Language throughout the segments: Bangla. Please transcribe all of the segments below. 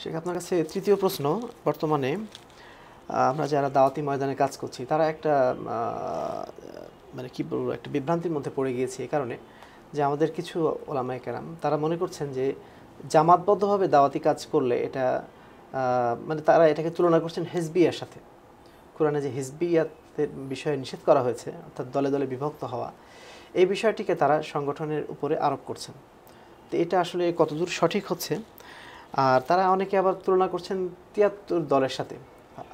শেখ আপনার কাছে তৃতীয় প্রশ্ন, বর্তমানে আমরা যারা দাওয়াতি ময়দানে কাজ করছি, তারা একটা মানে কি বলব, একটা বিভ্রান্তির মধ্যে পড়ে গিয়েছে এই কারণে যে আমাদের কিছু ওলামায় কেরাম, তারা মনে করছেন যে জামাতবদ্ধভাবে দাওয়াতি কাজ করলে এটা মানে তারা এটাকে তুলনা করছেন হেজবিয়ার সাথে। কোরআনে যে হিজবিয়াতের বিষয়ে নিষেধ করা হয়েছে, অর্থাৎ দলে দলে বিভক্ত হওয়া, এই বিষয়টিকে তারা সংগঠনের উপরে আরোপ করছেন। তো এটা আসলে কতদূর সঠিক হচ্ছে? আর তারা অনেকে আবার তুলনা করছেন তিয়াত্তর দলের সাথে।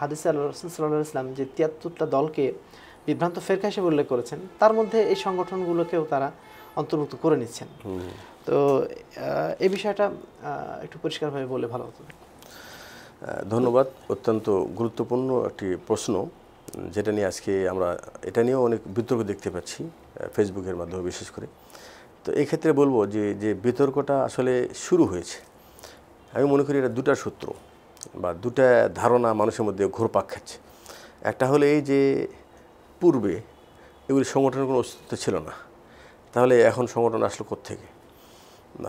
হাদিসে আল্লাহ রসুল সাল্লাহ ইসলাম যে তিয়াত্তরটা দলকে বিভ্রান্ত ফেরকা হিসেবে উল্লেখ করেছেন তার মধ্যে এই সংগঠনগুলোকেও তারা অন্তর্ভুক্ত করে নিচ্ছেন। তো এই বিষয়টা একটু পরিষ্কারভাবে বলে ভালো হতো। ধন্যবাদ। অত্যন্ত গুরুত্বপূর্ণ একটি প্রশ্ন যেটা নিয়ে আজকে আমরা এটা নিয়েও অনেক বিতর্ক দেখতে পাচ্ছি ফেসবুকের মাধ্যমে বিশেষ করে। তো এই ক্ষেত্রে বলব যে যে বিতর্কটা আসলে শুরু হয়েছে। আমি মনে করি এটা দুটা সূত্র বা দুটা ধারণা মানুষের মধ্যে ঘুরপাক খাচ্ছে। একটা হলো এই যে পূর্বে এগুলি সংগঠনের কোনো অস্তিত্ব ছিল না। তাহলে এখন সংগঠন আসলো কোত্থেকে?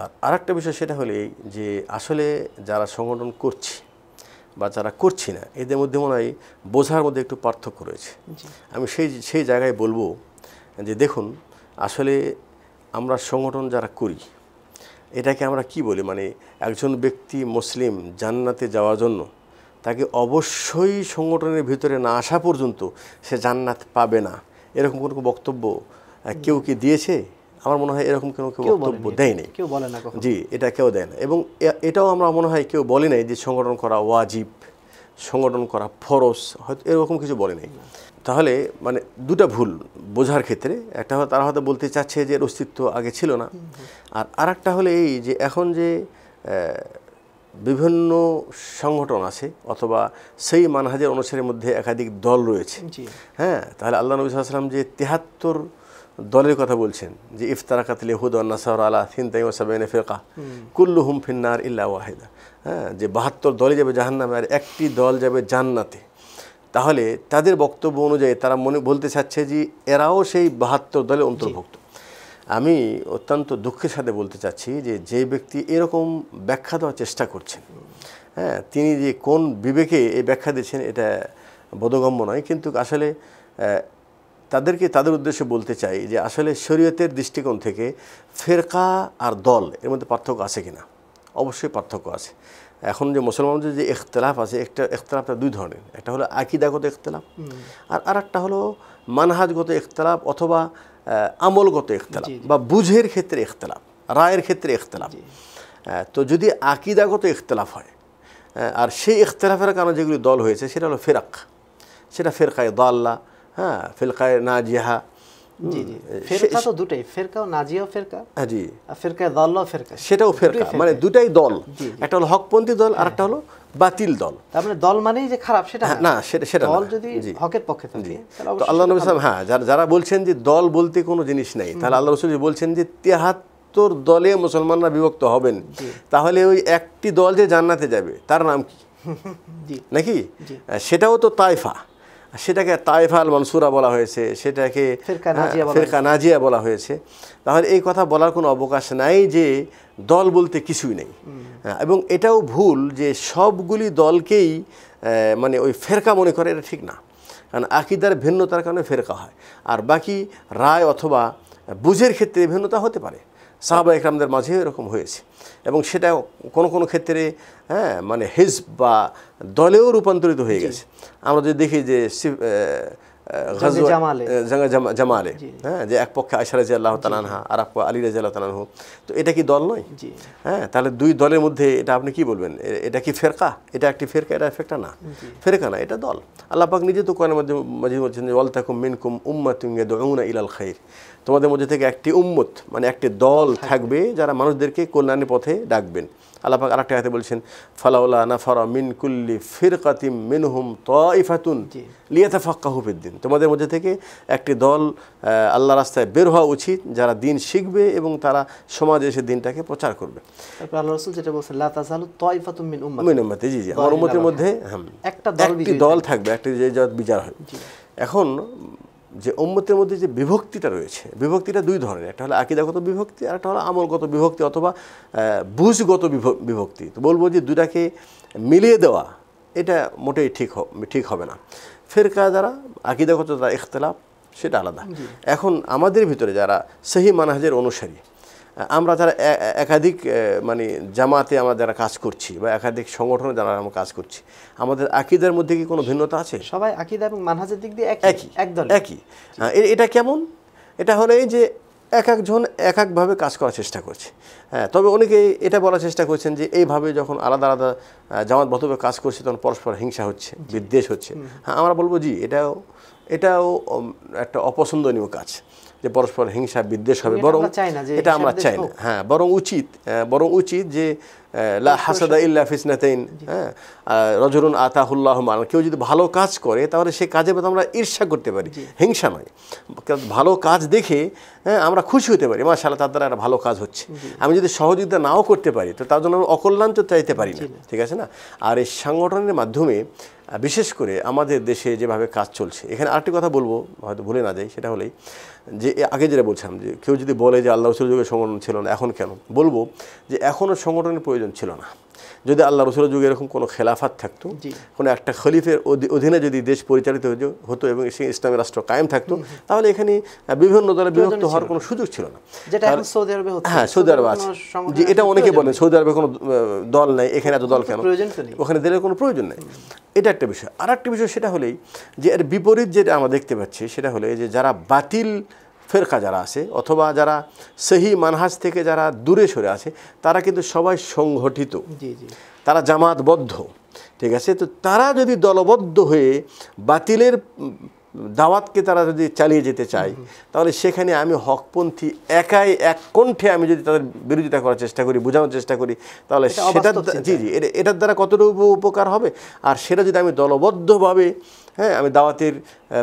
আর আরেকটা বিষয় সেটা হলে এই যে আসলে যারা সংগঠন করছি বা যারা করছি না এদের মধ্যে মনে হয় বোঝার মধ্যে একটু পার্থক্য রয়েছে। আমি সেই সেই জায়গায় বলব যে দেখুন আসলে আমরা সংগঠন যারা করি এটাকে আমরা কি বলি? মানে একজন ব্যক্তি মুসলিম জান্নাতে যাওয়ার জন্য তাকে অবশ্যই সংগঠনের ভিতরে না আসা পর্যন্ত সে জান্নাত পাবে না। এরকম কোনো বক্তব্য কেউ কি দিয়েছে? আমার মনে হয় এরকম কোনো কেউ বক্তব্য দেয়নি। কেউ বলে না জি এটা কেউ দেয় না। এবং এটাও আমরা মনে হয় কেউ বলে নাই যে সংগঠন করা ওয়াজিব সংগঠন করা ফরজ হয়তো এরকম কিছু বলে নাই। তাহলে মানে দুটা ভুল বোঝার ক্ষেত্রে একটা হলো তারা হয়তো বলতে চাচ্ছে যে এর অস্তিত্ব আগে ছিল না। আর আরেকটা হলো এই যে এখন যে বিভিন্ন সংগঠন আছে অথবা সেই মানহাজের অনুসারের মধ্যে একাধিক দল রয়েছে। হ্যাঁ তাহলে আল্লাহ নবী সাল্লাম যে তেহাত্তর দলের কথা বলছেন যে ইফতারাকাতিল ইহুদ নাসার আলা থিনতাই ওসাবেন ফেকা কুল্লু হুম। ফিন্নার ইল্লা ওয়াহিদা। হ্যাঁ যে বাহাত্তর দলে যাবে জাহান্নামে আর একটি দল যাবে জান্নাতে। তাহলে তাদের বক্তব্য অনুযায়ী তারা মনে বলতে চাচ্ছে যে এরাও সেই বাহাত্তর দলে অন্তর্ভুক্ত। আমি অত্যন্ত দুঃখের সাথে বলতে চাচ্ছি যে যে ব্যক্তি এরকম ব্যাখ্যা দেওয়ার চেষ্টা করছেন হ্যাঁ তিনি যে কোন বিবেকে এই ব্যাখ্যা দিচ্ছেন এটা বোধগম্য নয় কিন্তু আসলে তাদেরকে তাদের উদ্দেশ্যে বলতে চাই যে আসলে শরীয়তের দৃষ্টিকোণ থেকে ফেরকা আর দল এর মধ্যে পার্থক্য আছে কিনা। অবশ্যই পার্থক্য আছে। এখন যে মুসলমানদের যে ইখতলাফ আছে একটা ইখতলাফটা দুই ধরনের। একটা হলো আকিদাগত ইখতলাফ আর আরেকটা হলো মানহাজগত ইখতলাফ অথবা আমলগত ইখতলাফ বা বুঝের ক্ষেত্রে ইখতলাফ রায়ের ক্ষেত্রে ইখতলাফ। তো যদি আকিদাগত ইখতলাফ হয় আর সেই ইখতলাফের কারণে যেগুলি দল হয়েছে সেটা হলো ফেরাক। সেটা ফেরকায় দাল্লা হ্যাঁ ফেরকায় নাজিহা জি জি। ফেরকা তো দুটাই ফেরকাও ফেরকা হ্যাঁ জি। ফেরকা সেটাও ফেরকা মানে দুটাই দল। একটা হলো হকপন্থী দল আর একটা হলো বাতিল দল। তার মানে দল মানেই যে খারাপ সেটা হ্যাঁ, না। সেটা সেটা দল যদি হকের পক্ষে থাকে তো আল্লাহ নবী সাল্লাম হ্যাঁ যারা যারা বলছেন যে দল বলতে কোনো জিনিস নেই তাহলে আল্লাহ রসুল বলছেন যে তেহাত্তর দলে মুসলমানরা বিভক্ত হবেন তাহলে ওই একটি দল যে জান্নাতে যাবে তার নাম কি? নাকি? সেটাও তো তাইফা। সেটাকে তাইফা আল মনসুরা বলা হয়েছে সেটাকে ফিরকা নাজিয়া বলা হয়েছে। তাহলে এই কথা বলার কোনো অবকাশ নাই যে দল বলতে কিছুই নেই। এবং এটাও ভুল যে সবগুলি দলকেই মানে ওই ফেরকা মনে করে এটা ঠিক না। কারণ আকিদার ভিন্নতার কারণে ফেরকা হয়। আর বাকি রায় অথবা বুঝের ক্ষেত্রে ভিন্নতা হতে পারে। সাহাবা একরামদের মাঝে এরকম হয়েছে। এবং সেটা কোনো কোনো ক্ষেত্রে হ্যাঁ মানে হেজ বা দলেও রূপান্তরিত হয়ে গেছে। আমরা যদি দেখি যে জামালে। হ্যাঁ যে এক পক্ষে আয়সা রাজি আল্লাহ তালানহা আর এক আলী রাজি আল্লাহ তালানহু তো এটা কি দল নয়? হ্যাঁ তাহলে দুই দলের মধ্যে এটা আপনি কি বলবেন? এটা কি ফেরকা? এটা একটি ফেরকা এটা ফেরকা না। ফেরকা না এটা দল। আল্লাহ পাক নিজে তো কোরআনের মধ্যে মাঝে বলছেন যে ওয়াল তাকুম মিনকুম উম্মাতুন ইয়াদউনা ইলাল খাইর। তোমাদের মধ্যে থেকে একটি উম্মত মানে একটি দল থাকবে যারা মানুষদেরকে কল্যাণের পথে ডাকবেন। আল্লাহ পাক আরেকটা হাতে বলছেন ফালাউলা নাফারা মিন কুল্লি ফিরকাতিম মিনহুম তাইফাতুন লিয়াতাফাক্কাহু ফিদ্দিন তোমাদের মধ্যে থেকে একটি দল আল্লাহ রাস্তায় বের হওয়া উচিত যারা দিন শিখবে এবং তারা সমাজে এসে দিনটাকে প্রচার করবে। তারপর আল্লাহ রসুল যেটা বলছেন লা তাজালু তাইফাতুম মিন উম্মাতি মিন উম্মতি, জি জি। আমার উম্মতের মধ্যে একটা দল দল থাকবে একটি যে বিচার হয়। এখন যে উম্মতের মধ্যে যে বিভক্তিটা রয়েছে বিভক্তিটা দুই ধরনের একটা হলো আকিদাগত বিভক্তি আর একটা হলো আমলগত বিভক্তি অথবা বুঝগত বিভ- বিভক্তি। তো বলব যে দুটাকে মিলিয়ে দেওয়া এটা মোটেই ঠিক ঠিক হবে না। ফেরকা যারা আকিদাগত যারা ইখতলাফ সেটা আলাদা। এখন আমাদের ভিতরে যারা সেহী মানহাজের অনুসারী আমরা যারা একাধিক মানে জামাতে আমরা যারা কাজ করছি বা একাধিক সংগঠনে যারা আমরা কাজ করছি আমাদের আকিদার মধ্যে কি কোনো ভিন্নতা আছে? সবাই আকিদা এবং মানহাজের দিক দিয়ে একই একই একদল একই। এটা কেমন? এটা হলো এই যে এক একজন এক একভাবে কাজ করার চেষ্টা করছে। হ্যাঁ তবে অনেকে এটা বলার চেষ্টা করছেন যে এইভাবে যখন আলাদা আলাদা জামাতবদ্ধভাবে কাজ করছে তখন পরস্পর হিংসা হচ্ছে বিদ্বেষ হচ্ছে। হ্যাঁ আমরা বলব জি এটাও এটাও একটা অপছন্দনীয় কাজ। যে পরস্পর হিংসা বিদ্বেষ হবে এটা বরং আমরা এটা আমরা চাই না। হ্যাঁ বরং উচিত বরং উচিত যে লা হাসাদা ইল্লা ফিসনাতাইন হ্যাঁ রজরুন আতাহুল্লাহ মান কেউ যদি ভালো কাজ করে তাহলে সে কাজের প্রতি আমরা ঈর্ষা করতে পারি। হিংসা নয়। ভালো কাজ দেখে হ্যাঁ আমরা খুশি হতে পারি। মাশাআল্লাহ তার দ্বারা একটা ভালো কাজ হচ্ছে। আমি যদি সহযোগিতা নাও করতে পারি তো তার জন্য আমি অকল্যাণ তো চাইতে পারি না। ঠিক আছে না? আর এই সংগঠনের মাধ্যমে বিশেষ করে আমাদের দেশে যেভাবে কাজ চলছে এখানে আরেকটি কথা বলব হয়তো ভুলে না যাই সেটা হলেই যে আগে যেটা বলছিলাম যে কেউ যদি বলে যে আল্লাহ রসুল যুগে সংগঠন ছিল না এখন কেন? বলব যে এখনও সংগঠনের প্রয়োজন ছিল না। যদি আল্লাহ রসুলের যুগে এরকম কোনো খেলাফাত থাকতো কোনো একটা খলিফের অধীনে যদি দেশ পরিচালিত হতো- এবং সেই ইসলামী রাষ্ট্র কায়েম থাকতো তাহলে এখানে বিভিন্ন দলে বিভক্ত হওয়ার কোনো সুযোগ ছিল না। সৌদি আরবে হ্যাঁ সৌদি আরবে আছে। যে এটা অনেকে বলেন সৌদি আরবে কোনো দল নেই এখানে এত দল কেন। ওখানে দিলের কোনো প্রয়োজন নেই। এটা একটা বিষয়। আর একটা বিষয় সেটা হলেই যে এর বিপরীত যেটা আমরা দেখতে পাচ্ছি সেটা হলে যে যারা বাতিল ফেরকা যারা আছে অথবা যারা সেহি মানহাজ থেকে যারা দূরে সরে আছে তারা কিন্তু সবাই সংগঠিত তারা জামাতবদ্ধ ঠিক আছে? তো তারা যদি দলবদ্ধ হয়ে বাতিলের দাওয়াতকে তারা যদি চালিয়ে যেতে চায় তাহলে সেখানে আমি হকপন্থী একাই এক কণ্ঠে আমি যদি তাদের বিরোধিতা করার চেষ্টা করি বোঝানোর চেষ্টা করি তাহলে সেটা। জি জি এটা- এটার দ্বারা কতটুকু উপকার হবে? আর সেটা যদি আমি দলবদ্ধভাবে হ্যাঁ আমি দাওয়াতের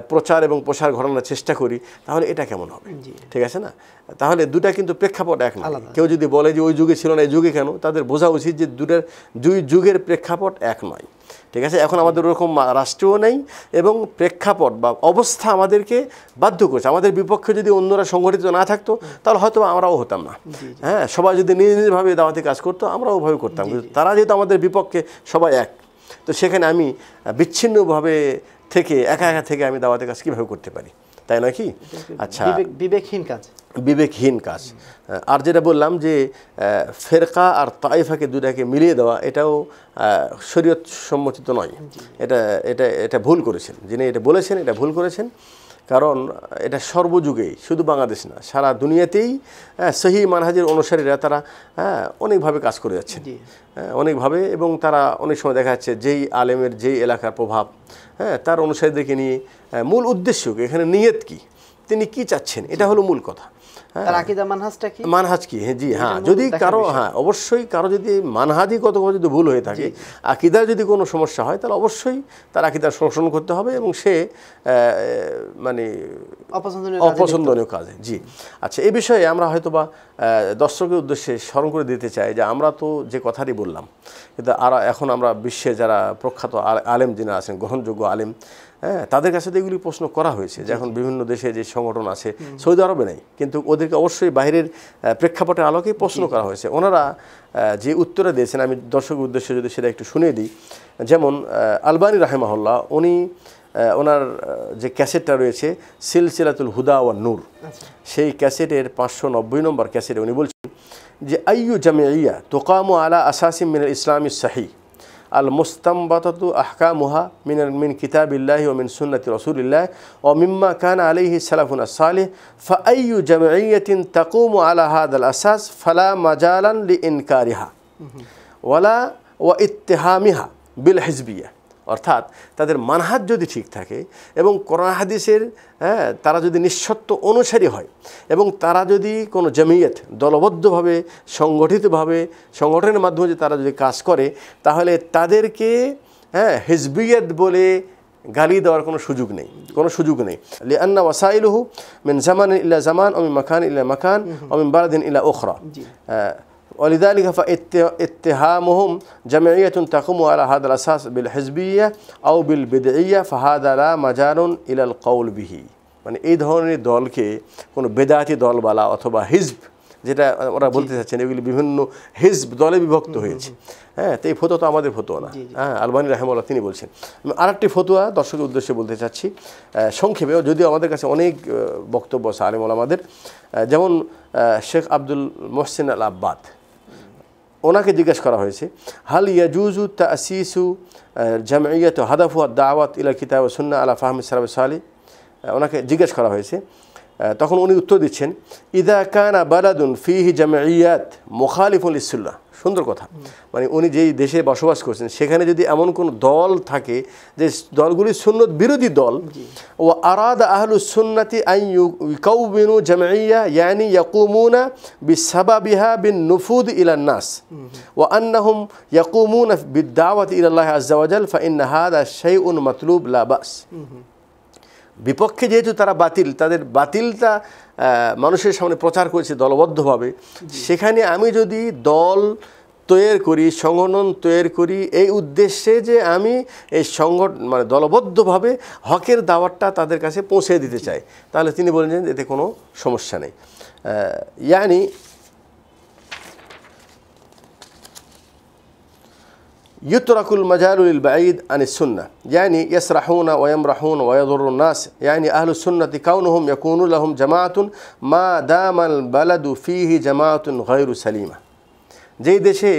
প্রচার এবং প্রসার ঘটানোর চেষ্টা করি তাহলে এটা কেমন হবে? ঠিক আছে না? তাহলে দুটা কিন্তু প্রেক্ষাপট এক না কেউ যদি বলে যে ওই যুগে ছিল না এই যুগে কেন? তাদের বোঝা উচিত যে দুটার দুই যুগের প্রেক্ষাপট এক নয়। ঠিক আছে? এখন আমাদের ওরকম রাষ্ট্রও নেই এবং প্রেক্ষাপট বা অবস্থা আমাদেরকে বাধ্য করছে। আমাদের বিপক্ষে যদি অন্যরা সংগঠিত না থাকতো তাহলে হয়তো আমরাও হতাম না। হ্যাঁ? সবাই যদি নিজ নিজভাবে দাওয়াতে কাজ করতো আমরা ওভাবে করতাম। কিন্তু তারা যেহেতু আমাদের বিপক্ষে সবাই এক তো সেখানে আমি বিচ্ছিন্নভাবে থেকে একা একা থেকে আমি দাওয়াতে কাজ কীভাবে করতে পারি? তাই নাকি আচ্ছা। বিবেকহীন কাজ। বিবেকহীন কাজ। আর যেটা বললাম যে ফেরকা আর তাইফাকে দুটাকে মিলিয়ে দেওয়া এটাও আহ, শরীয়ত সম্মতিত নয়। এটা এটা এটা ভুল করেছেন। যিনি এটা বলেছেন এটা ভুল করেছেন। কারণ এটা সর্বযুগেই শুধু বাংলাদেশ না সারা দুনিয়াতেই হ্যাঁ, সহি মানহাজের অনুসারীরা তারা হ্যাঁ, অনেকভাবে কাজ করে যাচ্ছেন। হ্যাঁ, অনেকভাবে এবং তারা অনেক সময় দেখা যাচ্ছে যেই আলেমের যেই এলাকার প্রভাব হ্যাঁ তার অনুসারীদেরকে নিয়ে মূল উদ্দেশ্য এখানে নিয়ত কি? তিনি কি চাচ্ছেন? এটা হলো মূল কথা। তার আকিদা মানহাজটা কি? মানহাজ কি? হ্যাঁ জি হ্যাঁ। যদি কারও হ্যাঁ অবশ্যই কারও যদি মানহাজি কত যদি ভুল হয়ে থাকে আকিদার যদি কোনো সমস্যা হয় তাহলে অবশ্যই তার আকিদার সংশোধন করতে হবে এবং সে মানে অপছন্দনীয় কাজে অপছন্দনীয় কাজে জি। আচ্ছা এই বিষয়ে আমরা হয়তো বা দর্শকের উদ্দেশ্যে স্মরণ করে দিতে চাই যে আমরা তো যে কথাটি বললাম কিন্তু আর এখন আমরা বিশ্বে যারা প্রখ্যাত আলেম যিনি আছেন গ্রহণযোগ্য আলেম হ্যাঁ তাদের কাছে তো এগুলি প্রশ্ন করা হয়েছে যে এখন বিভিন্ন দেশে যে সংগঠন আছে সৌদি আরবে নেই কিন্তু ওদেরকে অবশ্যই বাইরের প্রেক্ষাপটের আলোকেই প্রশ্ন করা হয়েছে। ওনারা যে উত্তরে দিয়েছেন আমি দর্শকের উদ্দেশ্যে যদি সেটা একটু শুনিয়ে দিই যেমন আলবানি রাহেমাহুল্লাহ উনি ওনার যে ক্যাসেটটা রয়েছে সিলসিলাতুল হুদা ওয়া নূর সেই ক্যাসেটের পাঁচশো নব্বই নম্বর ক্যাসেটে উনি বলছেন যে আইয়ু জামিয়া তোকামু আলা আসাসিম মিনাল ইসলামী সাহি আল মুস্তাম্বাতু আহকামুহা মিন মিন কিতাবিল্লাহি ও মিন সুন্নতি রসুলিল্লাহ ও মিম্মা কান আলাইহি সালাফুন সালেহ ফাআইয়ু জামিয়াতিন তাকুমু আলা হাদাল আসাস ফালা মাজালান লি ইনকারিহা ওয়ালা অর্থাৎ তাদের মানহাত যদি ঠিক থাকে এবং কোরআন হাদিসের হ্যাঁ তারা যদি নিঃসত্ব অনুসারী হয় এবং তারা যদি কোনো জমিয়ত দলবদ্ধভাবে সংগঠিতভাবে সংগঠনের মাধ্যমে যদি তারা যদি কাজ করে তাহলে তাদেরকে হ্যাঁ হিজবিয়ত বলে গালি দেওয়ার কোনো সুযোগ নেই কোনো সুযোগ নেই। লিআন্না ওয়াসাইলহু মিন জামান ইলা জামান ও মাখান মাকান মাখান অমিন বারাদিন ইলা উখরা। আহ, ولذلك فاتهامهم جمعية تقوم على هذا الأساس بالحزبية أو بالبدعية فهذا لا مجال إلى القول به মানে এই ধরনের দলকে কোনো বেদাতি দল বলা অথবা হিজব যেটা ওরা বলতে চাচ্ছেন এগুলি বিভিন্ন হিজব দলে বিভক্ত হয়েছে হ্যাঁ তো এই ফটো তো আমাদের ফতোয়া না হ্যাঁ আলবানী রাহেমুল্লাহ তিনি বলছেন আরেকটি ফতোয়া দর্শকের উদ্দেশ্যে বলতে চাচ্ছি আহ, সংক্ষেপে যদিও আমাদের কাছে অনেক আহ, বক্তব্য আছে আলিম আমাদের যেমন আহ, শেখ আব্দুল মোহসিন আল আব্বাদ ওনাকে জিজ্ঞেস করা হয়েছে, হাল ইয়াজুজু তাসিসু জামিয়ত হাদাফু দাওয়াত ইলা কিতাব সুন্না আলা ফাহম সালাম সালি ওনাকে জিজ্ঞেস করা হয়েছে তখন উনি উত্তর দিচ্ছেন ইদা কানা বালাদুন ফিহি জামিয়াত মুখালিফুল ইসুল্লাহ সুন্দর কথা। মানে উনি যেই দেশে বসবাস করছেন সেখানে যদি এমন কোন দল থাকে যে দলগুলি সুন্নত বিরোধী দল ও আরাদ আহলু সুন্নতি ইউকাউবিনু জামিয়া ইয়ানি ইয়াকুমুনা বিসাবাবিহা বিন নুফুদ ইলা নাস। ওয়া আন্নাহুম ইয়াকুমুনা বিদাওয়াতি ইলা আল্লাহ আজ্জা ওয়াজাল ফাইন হাদা শাইউন মাতলুব লা বাস। বিপক্ষে যেহেতু তারা বাতিল তাদের বাতিলটা মানুষের সামনে প্রচার করেছে দলবদ্ধভাবে সেখানে আমি যদি দল তৈরি করি সংগঠন তৈরি করি এই উদ্দেশ্যে যে আমি এই সংগঠন মানে দলবদ্ধভাবে হকের দাওয়াতটা তাদের কাছে পৌঁছে দিতে চাই তাহলে তিনি বলেন যে এতে কোনো সমস্যা নেই। ইয়ানি يترك المجال للبعيد عن السنة يعني يسرحون ويمرحون ويضر الناس يعني أهل السنة كونهم يكون لهم جماعة ما دام البلد فيه جماعة غير سليمة যেই দেশে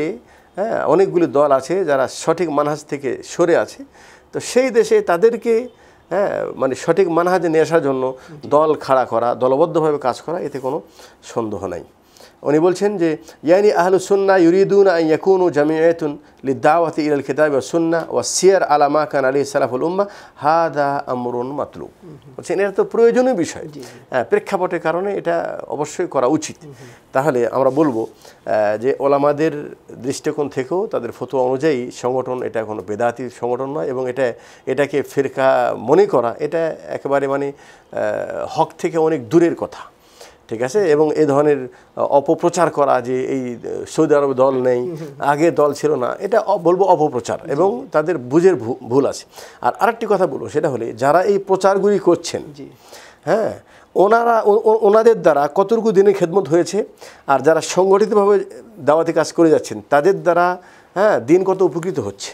হ্যাঁ অনেকগুলি দল আছে যারা সঠিক মানহাজ থেকে সরে আছে তো সেই দেশে তাদেরকে হ্যাঁ মানে সঠিক মানহাজে নিয়ে আসার জন্য দল খাড়া করা দলবদ্ধভাবে কাজ করা এতে কোনো সন্দেহ নাই উনি বলছেন যে ইয়ানি আহলু সুন্না ইউরিদুন আন ইয়াকুনু জামিয়াতুন লিদাওয়াতি ইলাল কিতাব ওয়া সুন্নাহ ওয়া সিয়ার আলা মা কান আলাইহি সালাফুল উম্মাহ হাদা আমরুন মাতলুব। বলছেন এটা তো প্রয়োজনীয় বিষয়। হ্যাঁ প্রেক্ষাপটের কারণে এটা অবশ্যই করা উচিত। তাহলে আমরা বলব যে ওলামাদের দৃষ্টিকোণ থেকেও তাদের ফতোয়া অনুযায়ী সংগঠন এটা কোনো বেদাতি সংগঠন নয় এবং এটা এটাকে ফেরকা মনে করা এটা একেবারে মানে হক থেকে অনেক দূরের কথা। ঠিক আছে? এবং এ ধরনের অপপ্রচার করা যে এই সৌদি আরবে দল নেই আগে দল ছিল না এটা বলব অপপ্রচার এবং তাদের বুঝের ভু- ভুল আছে। আর আরেকটি কথা বলব সেটা হলে যারা এই প্রচারগুলি করছেন হ্যাঁ ওনারা ওনাদের দ্বারা কতটুকু দিনের খেদমত হয়েছে? আর যারা সংগঠিতভাবে দাওয়াতি কাজ করে যাচ্ছেন তাদের দ্বারা হ্যাঁ দিন কত উপকৃত হচ্ছে?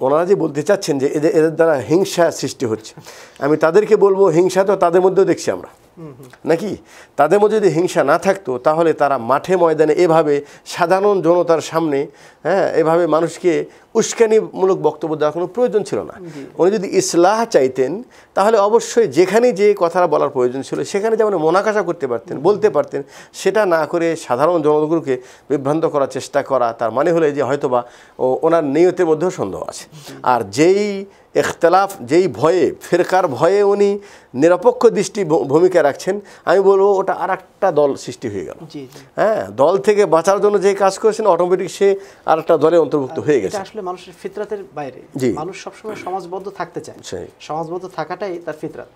ওনারা যে বলতে চাচ্ছেন যে এদের এদের দ্বারা হিংসা সৃষ্টি হচ্ছে আমি তাদেরকে বলব হিংসা তো তাদের মধ্যেও দেখছি আমরা। নাকি? তাদের মধ্যে যদি হিংসা না থাকতো তাহলে তারা মাঠে ময়দানে এভাবে সাধারণ জনতার সামনে হ্যাঁ এভাবে মানুষকে উস্কানিমূলক বক্তব্য দেওয়ার কোনো প্রয়োজন ছিল না। উনি যদি ইসলাহ চাইতেন তাহলে অবশ্যই যেখানে যে কথাটা বলার প্রয়োজন ছিল সেখানে যেমন মোনাকাশা করতে পারতেন বলতে পারতেন সেটা না করে সাধারণ জনগণকে বিভ্রান্ত করার চেষ্টা করা তার মানে হলে যে হয়তোবা ও ওনার নিয়তের মধ্যেও সন্দেহ আছে। আর যেই ইখতলাফ যেই ভয়ে ফেরকার ভয়ে উনি নিরপেক্ষ দৃষ্টি ভূমিকা রাখছেন আমি বলব ওটা আর একটা দল সৃষ্টি হয়ে গেল। হ্যাঁ দল থেকে বাঁচার জন্য যে কাজ করেছেন অটোমেটিক সে আর একটা দলে অন্তর্ভুক্ত হয়ে গেছে। আসলে মানুষের ফিতরাতের বাইরে। জি। মানুষ সবসময় সমাজবদ্ধ থাকতে চায়। সমাজবদ্ধ থাকাটাই তার ফিতরাত।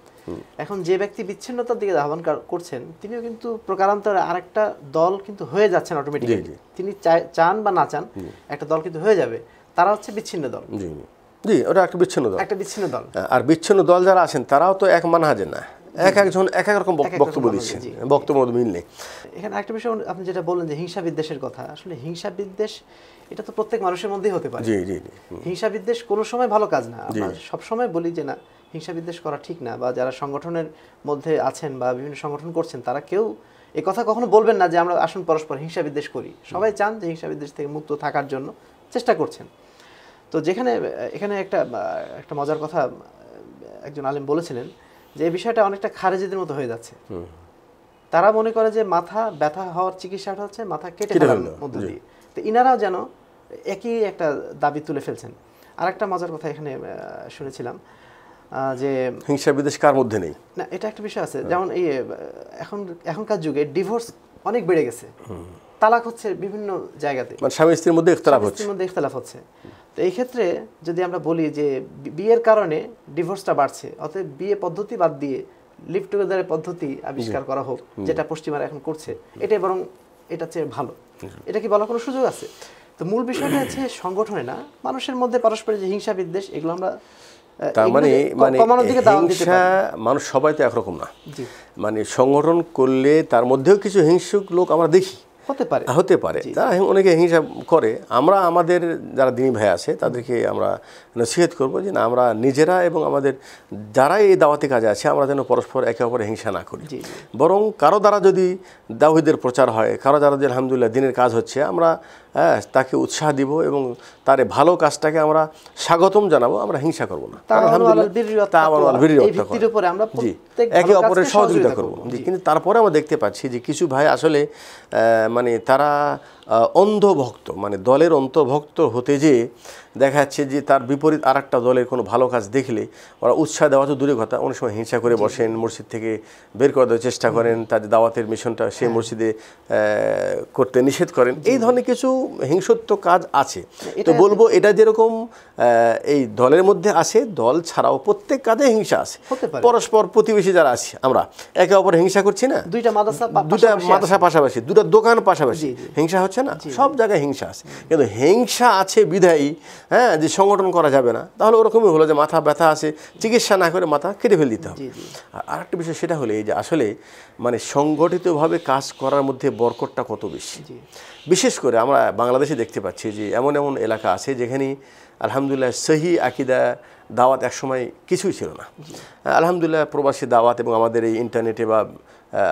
এখন যে ব্যক্তি বিচ্ছিন্নতার দিকে আহ্বান করছেন তিনিও কিন্তু প্রকারান্তরে আরেকটা দল কিন্তু হয়ে যাচ্ছেন অটোমেটিক্যালি তিনি চান বা না চান একটা দল কিন্তু হয়ে যাবে। তারা হচ্ছে বিচ্ছিন্ন দল। জি ওটা একটা বিচ্ছিন্ন দল। একটা বিচ্ছিন্ন দল। আর বিচ্ছিন্ন দল যারা আছেন তারাও তো এক মানহাজে না। এক একজন এক এক রকম বক্তব্য দিচ্ছেন। বক্তব্য মিল নেই। এখানে একটা বিষয় আপনি যেটা বললেন যে হিংসা বিদ্বেষের কথা আসলে হিংসা বিদ্বেষ এটা তো প্রত্যেক মানুষের মধ্যেই হতে পারে। জি জি জি। হিংসা বিদ্বেষ কোনো সময় ভালো কাজ না। আমরা সবসময় বলি যে না হিংসা বিদ্বেষ করা ঠিক না বা যারা সংগঠনের মধ্যে আছেন বা বিভিন্ন সংগঠন করছেন তারা কেউ এ কথা কখনো বলবেন না যে আমরা আসুন পরস্পর হিংসা বিদ্বেষ করি। সবাই চান যে হিংসা বিদ্বেষ থেকে মুক্ত থাকার জন্য চেষ্টা করছেন। তো যেখানে এখানে একটা একটা মজার কথা একজন আলেম বলেছিলেন যে এই বিষয়টা অনেকটা খারেজিদের মতো হয়ে যাচ্ছে। তারা মনে করে যে মাথা ব্যথা হওয়ার চিকিৎসাটা হচ্ছে মাথা কেটে ফেলার মধ্য দিয়ে। তো ইনারাও যেন একই একটা দাবি তুলে ফেলছেন। আর একটা মজার কথা এখানে শুনেছিলাম যে হিংসা বিদেশ কার মধ্যে নেই? না এটা একটা বিষয় আছে। যেমন এই এখন এখনকার যুগে ডিভোর্স অনেক বেড়ে গেছে। তালাক হচ্ছে বিভিন্ন জায়গাতে। মানে স্বামী স্ত্রীর মধ্যে ইখতলাফ হচ্ছে। মধ্যে ইখতলাফ হচ্ছে। তো এই ক্ষেত্রে যদি আমরা বলি যে বিয়ের কারণে ডিভোর্সটা বাড়ছে অতএব বিয়ে পদ্ধতি বাদ দিয়ে লিভ টুগেদারের পদ্ধতি আবিষ্কার করা হোক যেটা পশ্চিমারা এখন করছে এটাই বরং এটা চেয়ে ভালো। এটা কি বলার কোনো সুযোগ আছে? তো মূল বিষয়টা হচ্ছে সংগঠনে না মানুষের মধ্যে পারস্পরিক যে হিংসা বিদ্বেষ এগুলো আমরা তার মানে মানে হিংসা মানুষ সবাই তো একরকম না। মানে সংগঠন করলে তার মধ্যেও কিছু হিংসুক লোক আমরা দেখি। হতে পারে। হতে পারে। তারা অনেকে হিংসা করে। আমরা আমাদের যারা দিনী ভাই আছে তাদেরকে আমরা নসিহত করব যে না আমরা নিজেরা এবং আমাদের যারা এই দাওয়াতি কাজে আছে আমরা যেন পরস্পর একে অপরে হিংসা না করি। বরং কারও দ্বারা যদি দাউহিদের প্রচার হয় কারও দ্বারা যদি আলহামদুলিল্লাহ দিনের কাজ হচ্ছে আমরা হ্যাঁ, তাকে উৎসাহ দিব এবং তার ভালো কাজটাকে আমরা স্বাগতম জানাব আমরা হিংসা করব না। একে অপরের সহযোগিতা করব। কিন্তু তারপরে আমরা দেখতে পাচ্ছি যে কিছু ভাই আসলে মানে তারা আহ, অন্ধভক্ত মানে দলের অন্তর্ভুক্ত হতে যেয়ে দেখা যাচ্ছে যে তার বিপরীত আর একটা দলের কোনো ভালো কাজ দেখলে ওরা উৎসাহ দেওয়া তো দূরে কথা অনেক সময় হিংসা করে বসেন মসজিদ থেকে বের করে দেওয়ার চেষ্টা করেন তাদের দাওয়াতের মিশনটা সেই মসজিদে করতে নিষেধ করেন। এই ধরনের কিছু হিংসত্ব কাজ আছে। তো বলব এটা যেরকম এই দলের মধ্যে আছে দল ছাড়াও প্রত্যেক কাজে হিংসা আছে। পরস্পর প্রতিবেশী যারা আছে আমরা একে অপরে হিংসা করছি না। দুইটা মাদ্রাসা দুটা মাদ্রাসা পাশাপাশি দুটা দোকান পাশাপাশি। হিংসা হচ্ছে না? সব জায়গায় হিংসা আছে। কিন্তু হিংসা আছে বিধায়ী হ্যাঁ যে সংগঠন করা যাবে না তাহলে ওরকমই হলো যে মাথা ব্যথা আছে চিকিৎসা না করে মাথা কেটে ফেলে দিতে হবে। আর আরেকটা বিষয় সেটা হলে এই যে আসলে মানে সংগঠিতভাবে কাজ করার মধ্যে বরকটটা কত বেশি? বিশেষ করে আমরা বাংলাদেশে দেখতে পাচ্ছি যে এমন এমন এলাকা আছে যেখানে আলহামদুলিল্লাহ সহি আকিদা দাওয়াত একসময় কিছুই ছিল না। আলহামদুলিল্লাহ প্রবাসী দাওয়াত এবং আমাদের এই ইন্টারনেটে বা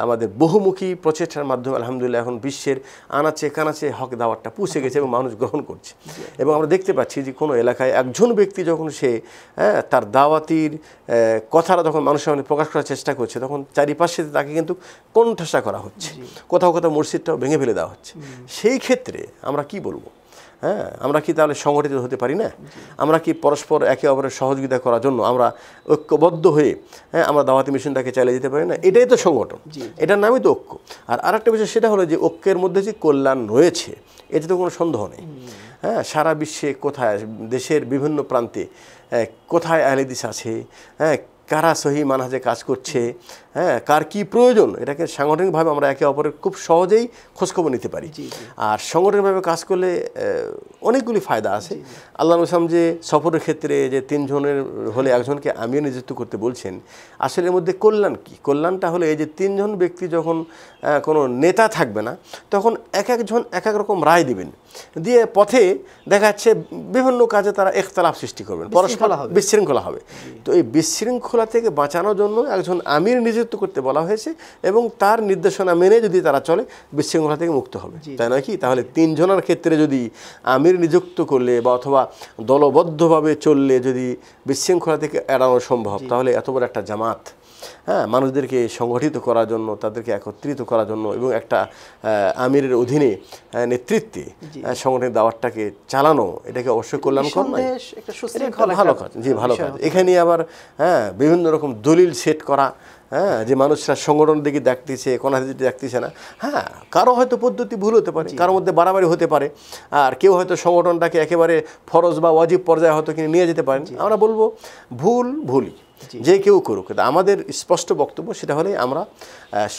আমাদের বহুমুখী প্রচেষ্টার মাধ্যমে আলহামদুলিল্লাহ এখন বিশ্বের আনাচে কানাচে হক দাওয়াতটা পৌঁছে গেছে এবং মানুষ গ্রহণ করছে। এবং আমরা দেখতে পাচ্ছি যে কোনো এলাকায় একজন ব্যক্তি যখন সে হ্যাঁ, তার দাওয়াতির কথাটা যখন মানুষের সামনে প্রকাশ করার চেষ্টা করছে তখন চারিপাশে তাকে কিন্তু কোণঠাসা করা হচ্ছে। কোথাও কোথাও মসজিদটাও ভেঙে ফেলে দেওয়া হচ্ছে। সেই ক্ষেত্রে আমরা কি বলব? হ্যাঁ আমরা কি তাহলে সংগঠিত হতে পারি না? আমরা কি পরস্পর একে অপরের সহযোগিতা করার জন্য আমরা ঐক্যবদ্ধ হয়ে হ্যাঁ আমরা দাওয়াতি মিশনটাকে চালিয়ে যেতে পারি না? এটাই তো সংগঠন। এটার নামই তো ঐক্য। আর আরেকটা বিষয় সেটা হলো যে ঐক্যের মধ্যে যে কল্যাণ রয়েছে এতে তো কোনো সন্দেহ নেই। হ্যাঁ সারা বিশ্বে কোথায় দেশের বিভিন্ন প্রান্তে কোথায় আহলেদিস আছে? হ্যাঁ কারা সহি মানহাজে কাজ করছে? হ্যাঁ কার কি প্রয়োজন এটাকে সাংগঠনিকভাবে আমরা একে অপরের খুব সহজেই খোঁজখবর নিতে পারি। আর সংগঠনিকভাবে কাজ করলে অনেকগুলি ফায়দা আছে। আল্লাহ ইসলাম যে সফরের ক্ষেত্রে যে তিনজনের হলে একজনকে আমিও নিযুক্ত করতে বলছেন আসলে এর মধ্যে কল্যাণ কি? কল্যাণটা হলো এই যে তিনজন ব্যক্তি যখন কোনো নেতা থাকবে না তখন এক একজন এক এক রকম রায় দিবেন। দিয়ে পথে দেখা যাচ্ছে বিভিন্ন কাজে তারা একতলাপ সৃষ্টি করবেন। পরস্পর বিশৃঙ্খলা হবে। বিশৃঙ্খলা হবে। তো এই বিশৃঙ্খলা থেকে বাঁচানোর জন্য একজন আমির নিযুক্ত করতে বলা হয়েছে এবং তার নির্দেশনা মেনে যদি তারা চলে বিশৃঙ্খলা থেকে মুক্ত হবে। তাই নয় কি? তাহলে তিনজনের ক্ষেত্রে যদি আমির নিযুক্ত করলে বা অথবা দলবদ্ধভাবে চললে যদি বিশৃঙ্খলা থেকে এড়ানো সম্ভব তাহলে এত বড় একটা জামাত হ্যাঁ মানুষদেরকে সংগঠিত করার জন্য তাদেরকে একত্রিত করার জন্য এবং একটা আমিরের অধীনে নেতৃত্বে সংগঠনের দাওয়াতটাকে চালানো এটাকে অবশ্যই কল্যাণকর নয়। ভালো কাজ জি ভালো কাজ। এখানে আবার হ্যাঁ বিভিন্ন রকম দলিল সেট করা হ্যাঁ যে মানুষরা সংগঠন দিকে দেখতেছে কোন হাতে দেখতেছে না। হ্যাঁ কারও হয়তো পদ্ধতি ভুল হতে পারে কারোর মধ্যে বাড়াবাড়ি হতে পারে আর কেউ হয়তো সংগঠনটাকে একেবারে ফরজ বা ওয়াজিব পর্যায়ে হয়তো কিনে নিয়ে যেতে পারেন। আমরা বলব ভুল ভুলই। যে কেউ করুক। আমাদের স্পষ্ট বক্তব্য সেটা হলে আমরা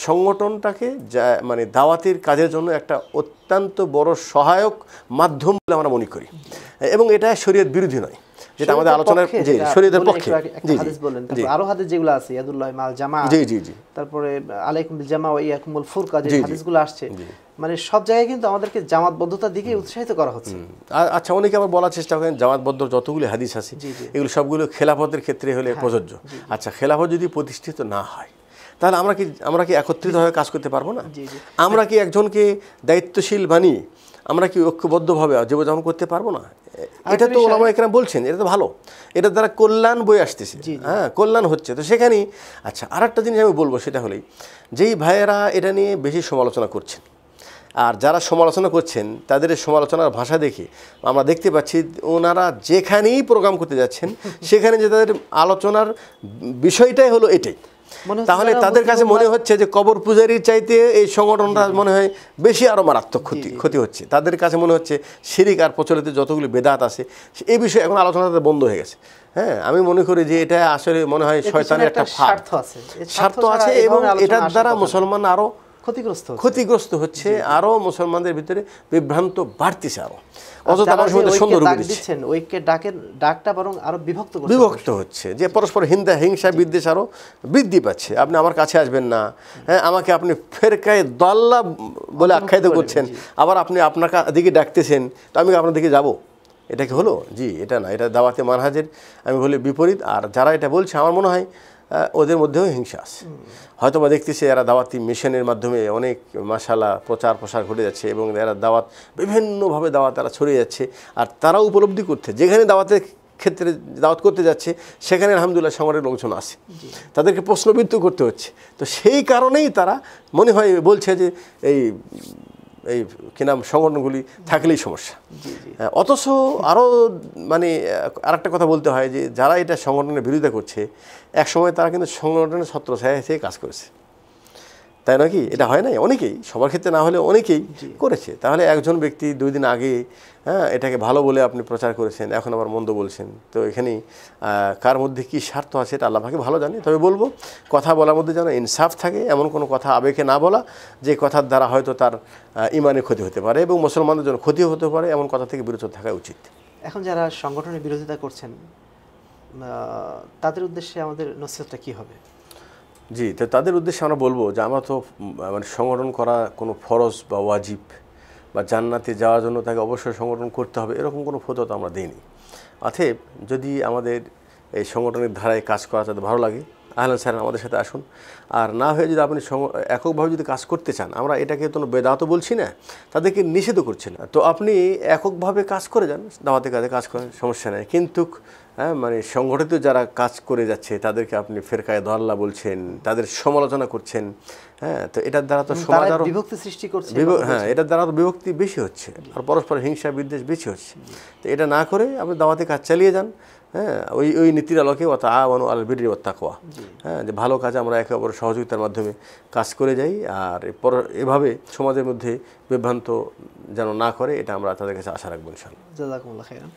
সংগঠনটাকে যা মানে দাওয়াতের কাজের জন্য একটা অত্যন্ত বড় সহায়ক মাধ্যম বলে আমরা মনে করি। এবং এটা শরীয়ত বিরোধী নয় যেটা আমাদের আলোচনার জি শরীয়তের পক্ষে। জি হাদিস বললেন। জি। তারপর আরও হাদিস যেগুলো আছে ইয়াদুল্লাহ মাল জামা জি জি জি। তারপরে আলাইকুম বিল জামা ওয়া ইয়াকুমুল ফুরকা যে। হাদিসগুলো আসছে মানে সব জায়গায় কিন্তু আমাদেরকে জামাতবদ্ধতার দিকে উৎসাহিত করা হচ্ছে। আচ্ছা অনেকে আবার বলার চেষ্টা করেন জামাতবদ্ধ যতগুলি হাদিস আছে। এগুলো সবগুলো খেলাফতের ক্ষেত্রে হলে প্রযোজ্য। আচ্ছা খেলাফত যদি প্রতিষ্ঠিত না হয় তাহলে আমরা কি আমরা কি একত্রিত একত্রিতভাবে কাজ করতে পারব না। আমরা কি একজনকে দায়িত্বশীল বানিয়ে আমরা কি ঐক্যবদ্ধভাবে জীবনযাপন করতে পারব না? এটা তো ওলামা একরাম বলছেন এটা তো ভালো। এটা দ্বারা কল্যাণ বই আসতেছে। হ্যাঁ কল্যাণ হচ্ছে। তো সেখানেই আচ্ছা আর একটা জিনিস আমি বলব সেটা হলেই যেই ভাইয়েরা এটা নিয়ে বেশি সমালোচনা করছেন আর যারা সমালোচনা করছেন তাদের সমালোচনার ভাষা দেখে আমরা দেখতে পাচ্ছি ওনারা যেখানেই প্রোগ্রাম করতে যাচ্ছেন সেখানে যে তাদের আলোচনার বিষয়টাই হলো এটাই। তাহলে তাদের কাছে মনে হচ্ছে যে কবর পূজারির চাইতে এই সংগঠনটা মনে হয় বেশি আরও মারাত্মক ক্ষতি ক্ষতি হচ্ছে। তাদের কাছে মনে হচ্ছে শিরিক আর প্রচলিত যতগুলি বেদাত আছে এই বিষয়ে এখন আলোচনা তাদের বন্ধ হয়ে গেছে। হ্যাঁ আমি মনে করি যে এটা আসলে মনে হয় শয়তানের একটা স্বার্থ আছে। স্বার্থ স্বার্থ আছে এবং এটার দ্বারা মুসলমান আরও ক্ষতিগ্রস্ত ক্ষতিগ্রস্ত হচ্ছে আরও মুসলমানদের ভিতরে বিভ্রান্ত বাড়তিছে আরও আর অযথা সুন্দর দিচ্ছেন ঐক্যের ডাকের ডাকটা বরং আরও বিভক্ত বিভক্ত হচ্ছে যে পরস্পর হিংসা হিংসা বিদ্বেষ আরও বৃদ্ধি পাচ্ছে। আপনি আমার কাছে আসবেন না হ্যাঁ আমাকে আপনি ফেরকায় দল্লা বলে আখ্যায়িত করছেন। আবার আপনি আপনার দিকে ডাকতেছেন তো আমি আপনার দিকে যাব। এটা কি হলো? জি এটা না এটা দাওয়াতে মানহাজের আমি বলি বিপরীত। আর যারা এটা বলছে আমার মনে হয় ওদের মধ্যেও হিংসা আছে। হয়তো বা দেখতেছি এরা দাওয়াতি মিশনের মাধ্যমে অনেক মাসালা প্রচার প্রসার ঘটে যাচ্ছে এবং এরা দাওয়াত বিভিন্নভাবে দাওয়াত তারা ছড়িয়ে যাচ্ছে। আর তারা উপলব্ধি করতে যেখানে দাওয়াতের ক্ষেত্রে দাওয়াত করতে যাচ্ছে সেখানে আলহামদুলিল্লাহ সংগঠনের লোকজন আছে। তাদেরকে প্রশ্নবিদ্ধ করতে হচ্ছে। তো সেই কারণেই তারা মনে হয় বলছে যে এই এই কি নাম সংগঠনগুলি থাকলেই সমস্যা। হ্যাঁ, অথচ আরও মানে আরেকটা কথা বলতে হয় যে যারা এটা সংগঠনের বিরোধিতা করছে একসময় তারা কিন্তু সংগঠনের ছত্র ছায়া থেকে কাজ করেছে। তাই নাকি এটা হয় নাই? অনেকেই সবার ক্ষেত্রে না হলে অনেকেই করেছে। তাহলে একজন ব্যক্তি দুই দিন আগে হ্যাঁ এটাকে ভালো বলে আপনি প্রচার করেছেন এখন আবার মন্দ বলছেন। তো এখানেই আহ, কার মধ্যে কি স্বার্থ আছে এটা আল্লাহ পাকে ভালো জানে। তবে বলব কথা বলার মধ্যে যেন ইনসাফ থাকে এমন কোনো কথা আবেগে না বলা যে কথার দ্বারা হয়তো তার ইমানে ক্ষতি হতে পারে এবং মুসলমানদের জন্য ক্ষতিও হতে পারে এমন কথা থেকে বিরত থাকা উচিত। এখন যারা সংগঠনের বিরোধিতা করছেন তাদের উদ্দেশ্যে আমাদের নসিহতটা কি হবে? জি, তো তাদের উদ্দেশ্যে আমরা বলব যে আমরা তো মানে সংগঠন করা কোনো ফরজ বা ওয়াজিব বা জান্নাতে যাওয়ার জন্য তাকে অবশ্যই সংগঠন করতে হবে, এরকম কোনো ফতো তো আমরা দিইনি। অতএব যদি আমাদের এই সংগঠনের ধারায় কাজ করা তাদের ভালো লাগে, আহলান স্যার আমাদের সাথে আসুন। আর না হয়ে যদি আপনি এককভাবে যদি কাজ করতে চান, আমরা এটাকে কোনো বেদাত বলছি না, তাদেরকে নিষেধ করছি না। তো আপনি এককভাবে কাজ করে যান দাওয়াতে কাজে কাজ করেন, সমস্যা নেই। কিন্তু হ্যাঁ মানে সংগঠিত যারা কাজ করে যাচ্ছে তাদেরকে আপনি ফেরকায় দল্লা বলছেন তাদের সমালোচনা করছেন হ্যাঁ তো এটার দ্বারা তো সমাজ আরও বিভক্তি সৃষ্টি করছে হ্যাঁ এটার দ্বারা তো বিভক্তি বেশি হচ্ছে আর পরস্পর হিংসা বিদ্বেষ বেশি হচ্ছে। তো এটা না করে আপনি দাওয়াতে কাজ চালিয়ে যান হ্যাঁ ওই ওই নীতির আলোকে অর্থাৎ আওয়ানু আল বিরি তাকওয়া হ্যাঁ যে ভালো কাজ আমরা একে অপরের সহযোগিতার মাধ্যমে কাজ করে যাই আর এরপর এভাবে সমাজের মধ্যে বিভ্রান্ত যেন না করে এটা আমরা তাদের কাছে আশা রাখব ইনশাল্লাহ জাজাকুমুল্লাহ খাইরান।